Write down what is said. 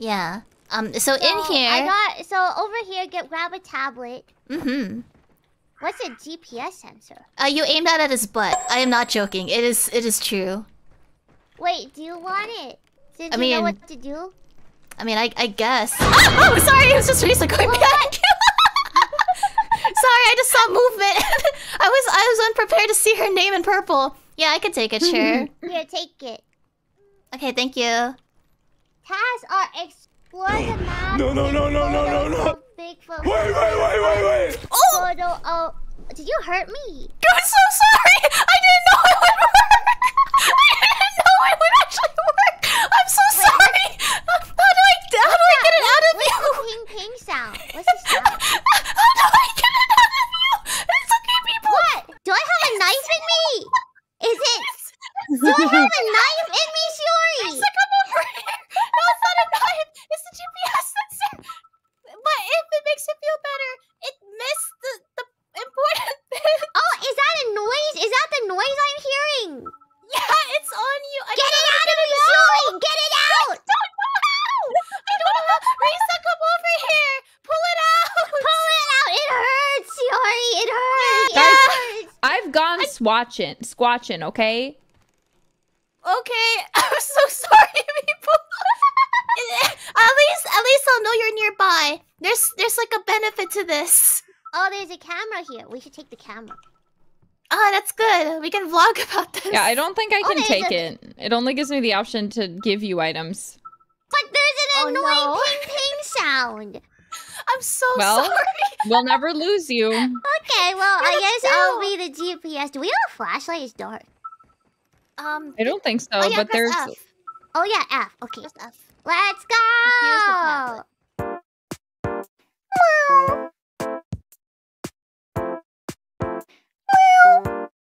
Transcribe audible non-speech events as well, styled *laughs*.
Yeah. Um. So, So, in here. I got so over here. Get grab a tablet. Mm-hmm. What's a GPS sensor? Uh, you aimed that at his butt. I am not joking. It is. It is true. Wait, do you want it? Did I you know mean- what to do? I mean, I. I guess. *laughs* oh, sorry. It was just Risa going back. *laughs* sorry, I just saw movement. *laughs* I was. I was unprepared to see her name in purple. Yeah, I could take it. Sure. Here, take it. okay. Thank you. Tasks are explore the map. No, no, no, no, no, no, no. Bigfoot. Wait, wait, wait, wait, wait. Oh! Photo. Oh, did you hurt me? I'm so sorry. I didn't know it would work. *laughs* I didn't know it would actually work. I'm so sorry. How do I? How do I get it out of you? What's the ping ping sound? *laughs* What's the sound? How do I get it out of you? It's okay, people. What? Do I have a knife in me? Is it? Do I have a knife in me, I've gone swatching, squatching, okay? Okay, *laughs* I'm so sorry, people. *laughs* at least, at least I'll know you're nearby. There's, there's like a benefit to this. Oh, there's a camera here. We should take the camera. Oh, that's good. We can vlog about this. Yeah, I don't think I Oh, can there's take a- it. It only gives me the option to give you items. But there's an Oh, annoying no. ping ping sound. I'm so Well- sorry. We'll never lose you. *laughs* Okay, well, I guess I'll be the GPS. Do we have a flashlight? It's dark. Um. I don't think so, oh, yeah, but there's F. Oh, yeah, F. Okay. Press F. Let's go!